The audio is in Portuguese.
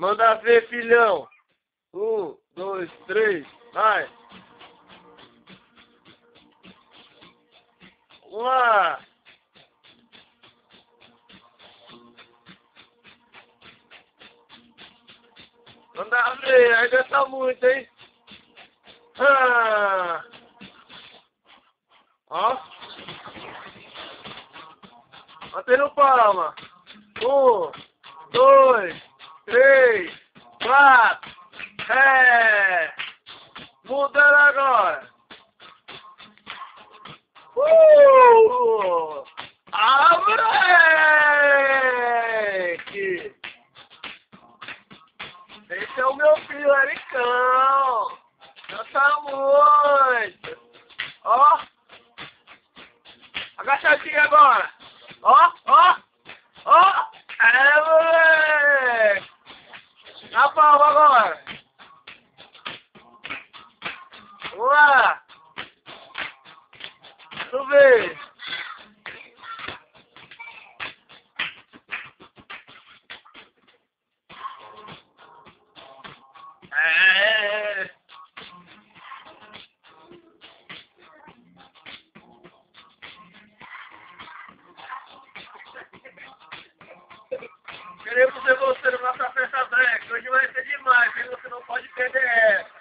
Manda ver, filhão. Um, dois, três, vai. Lá. Manda ver, ainda tá muito, hein? Ah. Ó. Batendo palma. Um, dois, três, quatro. É. Mudando agora. Uh! Ah, moleque! Esse é o meu filho Ericão. Canta muito. Ó. Agachadinho agora. Ó, ó, ó. É, moleque. Agora. Vamos lá. É. Queremos ver você Yeah.